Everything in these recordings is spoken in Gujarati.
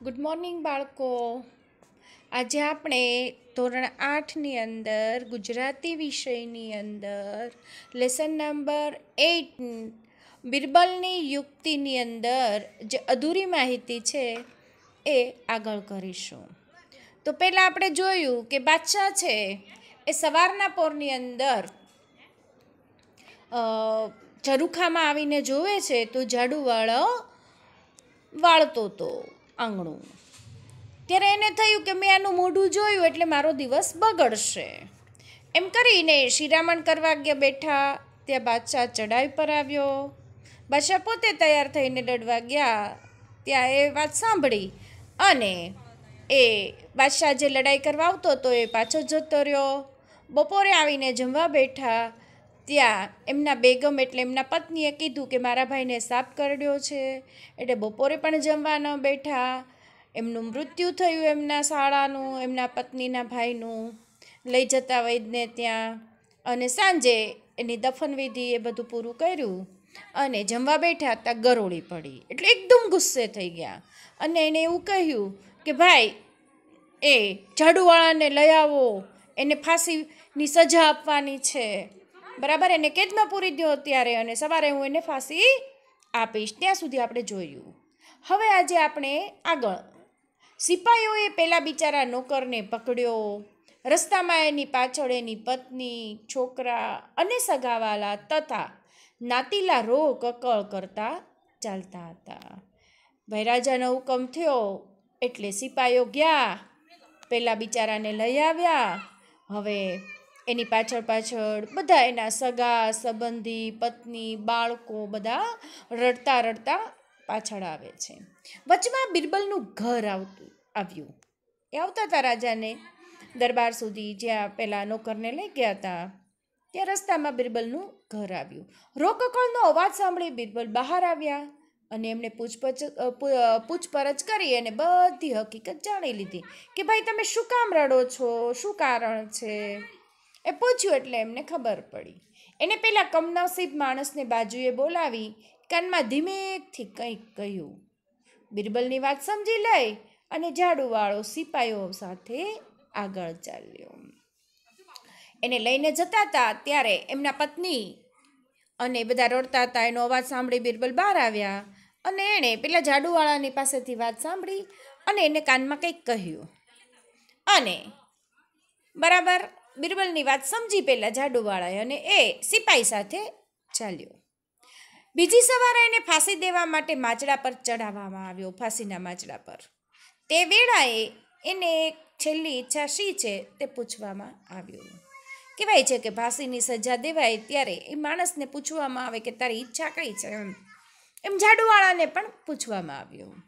ગુડ મોર્નિંગ બાળકો. આજે આપણે ધોરણ આઠની અંદર ગુજરાતી વિષયની અંદર લેસન નંબર એઇટ બિરબલની યુક્તિની અંદર જે અધૂરી માહિતી છે એ આગળ કરીશું. તો પહેલાં આપણે જોયું કે બાદશાહ છે એ સવારના પોરની અંદર ઝરૂખામાં આવીને જોવે છે તો ઝાડુવાળો વાળતો હતો. આંગણું. ત્યારે એને થયું કે મેં આનું મોઢું જોયું એટલે મારો દિવસ બગડશે. એમ કરીને શિરામણ કરવા ગયા બેઠા, ત્યાં બાદશાહ ચડાઈ પર આવ્યો. બાદશાહ પોતે તૈયાર થઈને લડવા ગયા. ત્યાં એ વાત સાંભળી અને એ બાદશાહ જે લડાઈ કરવા આવતો હતો એ પાછો જતો રહ્યો. બપોરે આવીને જમવા બેઠા. ત્યાં એમના બેગમ એટલે એમના પત્નીએ કીધું કે મારા ભાઈને સાપ કરડ્યો છે. એટલે બપોરે પણ જમવા ન બેઠા. એમનું મૃત્યુ થયું એમના શાળાનું, એમના પત્નીના ભાઈનું. લઈ જતા વૈદને ત્યાં. અને સાંજે એની દફનવિધિ એ બધું પૂરું કર્યું. અને જમવા બેઠા ત્યાં ગરોળી પડી. એટલે એકદમ ગુસ્સે થઈ ગયા. અને એને એવું કહ્યું કે, ભાઈ, એ ઝાડુવાળાને લઈ આવો. એને ફાંસીની સજા આપવાની છે. બરાબર? એને કેદમાં પૂરી દો ત્યારે અને સવારે હું એને ફાંસી આપીશ. ત્યાં સુધી આપણે જોયું. હવે આજે આપણે આગળ. સિપાહીઓએ પહેલાં બિચારા નોકરને પકડ્યો. રસ્તામાં એની પાછળ એની પત્ની, છોકરા અને સગાવાલા તથા નાતીલા રો કકળ કરતા ચાલતા હતા. ભાઈ રાજાનો હુકમ થયો. એટલે સિપાહીઓ ગયા. પહેલાં બિચારાને લઈ આવ્યા. હવે એની પાછળ પાછળ બધા એના સગા સંબંધી પત્ની બાળકો બધા રડતા રડતા પાછળ આવે છે. વચમાં બિરબલનું ઘર આવતું આવ્યું. એ આવતા હતા રાજાને દરબાર સુધી જ્યાં પેલા નોકરને લઈ ગયા હતા ત્યાં રસ્તામાં બિરબલનું ઘર આવ્યું. રોકકળનો અવાજ સાંભળી બિરબલ બહાર આવ્યા અને એમણે પૂછપછ અ, પૂ- અ, પૂછપરછ કરી અને બધી હકીકત જાણી લીધી કે ભાઈ તમે શું કામ રડો છો? શું કારણ છે? એ પૂછ્યું એટલે એમને ખબર પડી. એને પહેલાં કમનસીબ માણસને બાજુએ બોલાવી કાનમાં ધીમેકથી કંઈક કહ્યું. બિરબલની વાત સમજી લઈ અને ઝાડુવાળો સિપાઈઓ સાથે આગળ ચાલ્યો. એને લઈને જતા હતા ત્યારે એમના પત્ની અને બધા રડતા હતા એનો અવાજ સાંભળી બિરબલ બહાર આવ્યા અને એણે પેલા ઝાડુવાળાની પાસેથી વાત સાંભળી અને એને કાનમાં કંઈક કહ્યું. અને બરાબર બિરબલની વાત સમજી પહેલાં જાડુવાળાએ અને એ સિપાઈ સાથે ચાલ્યો. બીજી સવારે એને ફાંસી દેવા માટે માચડા પર ચઢાવવામાં આવ્યો, ફાંસીના માચડા પર. તે વેળાએ એને છેલ્લી ઈચ્છા શી છે તે પૂછવામાં આવ્યું. કહેવાય છે કે ફાંસીની સજા દેવાય ત્યારે એ માણસને પૂછવામાં આવે કે તારી ઈચ્છા કઈ છે એમ. એમ ઝાડુવાળાને પણ પૂછવામાં આવ્યું.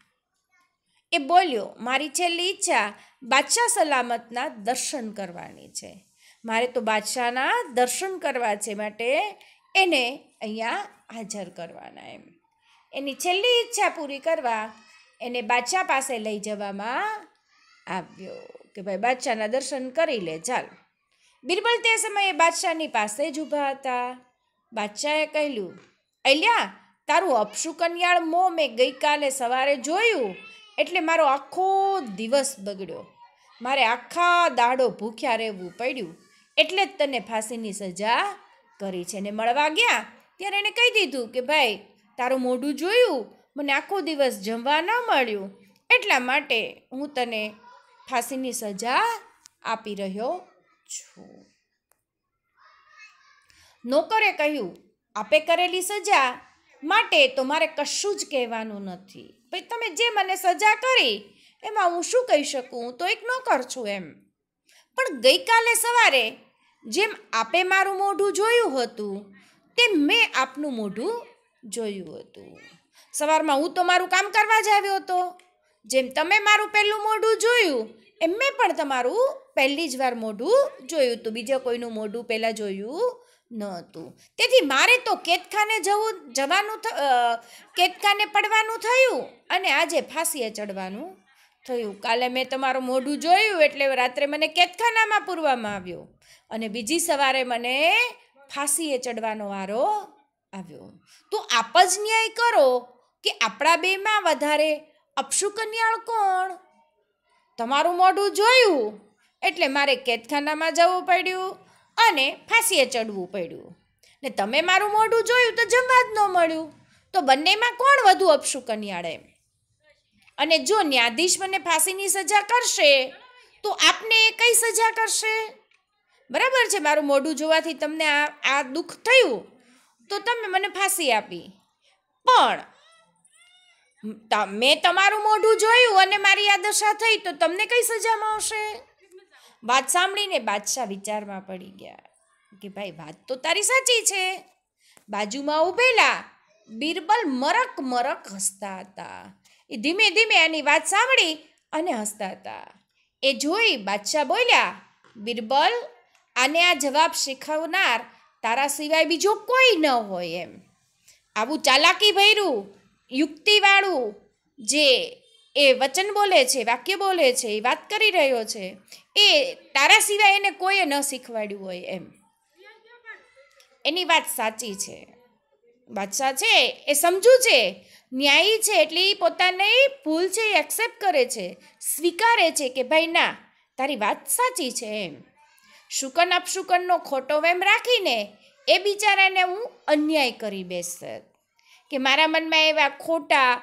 એ બોલ્યો, મારી છેલ્લી ઈચ્છા બાદશાહ સલામતના દર્શન કરવાની છે. મારે તો બાદશાહના દર્શન કરવા છે માટે એને અહીંયા હાજર કરવાના એમ. એની છેલ્લી ઈચ્છા પૂરી કરવા એને બાદશાહ પાસે લઈ જવામાં આવ્યો કે ભાઈ બાદશાહના દર્શન કરી લે, ચાલ. બિરબલ તે સમયે બાદશાહની પાસે જ ઊભા હતા. બાદશાહે કહ્યું, અલ્યા, તારું અપશુકન્યાળ મો મેં ગઈકાલે સવારે જોયું, એટલે મારો આખો દિવસ બગડ્યો. મારે આખા દાડો ભૂખ્યા રહેવું પડ્યું. એટલે જ તને ફાંસીની સજા કરી છે. ને મળવા ગયા ત્યારે એને કહી દીધું કે, ભાઈ, તારું મોઢું જોયું, મને આખો દિવસ જમવા ન મળ્યું, એટલા માટે હું તને ફાંસીની સજા આપી રહ્યો છું. નોકરે કહ્યું, આપે કરેલી સજા માટે તો મારે કશું જ કહેવાનું નથી. ભાઈ, તમે જે મને સજા કરી, એમાં હું શું કહી શકું? તો એક નોકર છું એમ. પણ ગઈકાલે સવારે જેમ આપે મારું મોઢું જોયું હતું, તેમ મેં આપનું મોઢું જોયું હતું. સવારમાં હું તો મારું કામ કરવા જ આવ્યો હતો. જેમ તમે મારું પહેલું મોઢું જોયું, એમ મેં પણ તમારું પહેલી જ વાર મોઢું જોયું હતું. બીજા કોઈનું મોઢું પહેલાં જોયું ન હતું. તેથી મારે તો કેદખાને જવું, જવાનું કેતખાને પડવાનું થયું અને આજે ફાંસીએ ચડવાનું થયું. કાલે મેં તમારું મોઢું જોયું એટલે રાત્રે મને કેદખાનામાં પૂરવામાં આવ્યો. અને બીજી સવારે મને ફાંસીએ ચડવાનો વારો આવ્યો. તો આપ જ ન્યાય કરો કે આપણા બેમાં વધારે અપશુકન્યાળ કોણ? તમારું મોઢું જોયું એટલે મારે કેદખાનામાં જવું પડ્યું અને ફાંસીએ ચડવું પડ્યું. ને તમે મારું મોઢું જોયું તો જમવા જ ન મળ્યું. તો બંનેમાં કોણ વધુ અપશુકન્યાળ એમ? અને જો ન્યાયાધીશ મને ફાંસીની સજા કરશે, તો આપને એ કઈ સજા કરશે? બરાબર છે, મારું મોઢું જોવાથી તમને આ આ દુઃખ થયું, તો તમે મને ફાંસી આપી. પણ મેં તમારું મોઢું જોયું અને મારી આ દશા થઈ, તો તમને કઈ સજામાં આવશે? વાત સાંભળીને બાદશાહ વિચારમાં પડી ગયા કે ભાઈ, વાત તો તારી સાચી છે. બાજુમાં ઊભેલા બિરબલ મરક મરક હસતા હતા. એ ધીમે ધીમે એની વાત સાંભળી અને હસતા હતા. એ જોઈ બાદશાહ બોલ્યા, બિરબલ, આને આ જવાબ શીખવનાર તારા સિવાય બીજો કોઈ ન હોય એમ. આવું ચાલાકી ભર્યું, યુક્તિવાળું, જે એ વચન બોલે છે, વાક્ય બોલે છે, એ વાત કરી રહ્યો છે, એ તારા સિવાય એને કોઈએ ન શીખવાડ્યું હોય એમ. એની વાત સાચી છે. બાદશાહ છે, એ સમજુ છે. ન્યાયી છે એટલે એ પોતાની ભૂલ છે એ એક્સેપ્ટ કરે છે. સ્વીકારે છે કે ભાઈ ના, તારી વાત સાચી છે એમ. શુકન અપશુકનનો ખોટો વેમ રાખીને એ બિચારાને હું અન્યાય કરી બેસત કે મારા મનમાં એવા ખોટા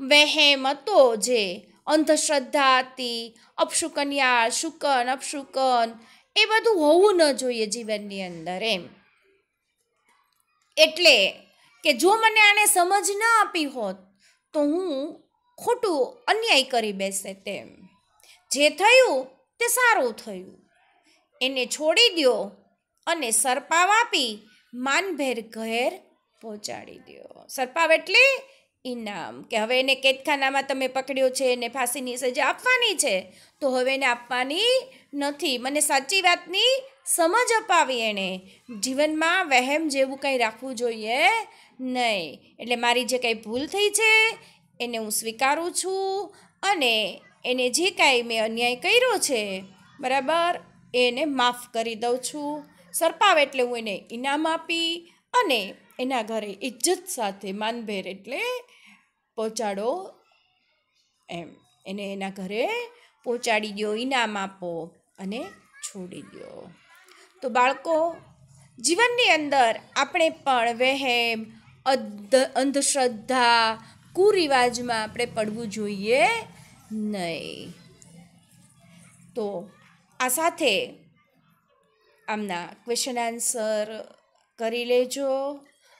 વહેમ હતો જે અંધશ્રદ્ધા હતી અપશુકન્યા શુકન અપશુકન એ બધું હોવું ન જોઈએ જીવનની અંદર એમ. એટલે કે જો મને આણે સમજ ન આપી હોત, તો હું ખોટું અન્યાય કરી બેસે તેમ. જે થયું તે સારું થયું. એને છોડી દ્યો અને સરપાવ આપી માનભેર ઘેર પહોંચાડી દ્યો. સરપાવ એટલે ઇનામ, કે હવે એને કેદખાનામાં તમે પકડ્યો છે, એને ફાંસીની સજા આપવાની છે, તો હવે એને આપવાની નથી. મને સાચી વાતની સમજ અપાવી એણે. જીવનમાં વહેમ જેવું કંઈ રાખવું જોઈએ નહીં. એટલે મારી જે કંઈ ભૂલ થઈ છે, એને હું સ્વીકારું છું અને એને જે કાંઈ મેં અન્યાય કર્યો છે, બરાબર, એને માફ કરી દઉં છું. સરપાવ એટલે હું એને ઇનામ આપી અને એના ઘરે ઇજ્જત સાથે માનભેર એટલે પહોંચાડો એમ. એને એના ઘરે પહોંચાડી દો ઇનામ આપો અને છોડી દો તો બાળકો, જીવનની અંદર આપણે પણ વહેમ અંધશ્રદ્ધા કુરિવાજમાં આપણે પડવું જોઈએ નહીં. તો આ સાથે આમના ક્વેશ્ચન આન્સર કરી લેજો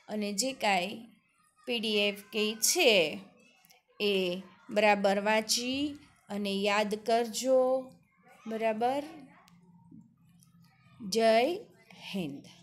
અને જે કાંઈ પીડીએફ કે છે એ બરાબર વાંચી અને યાદ કરજો. બરાબર? જય હિન્દ.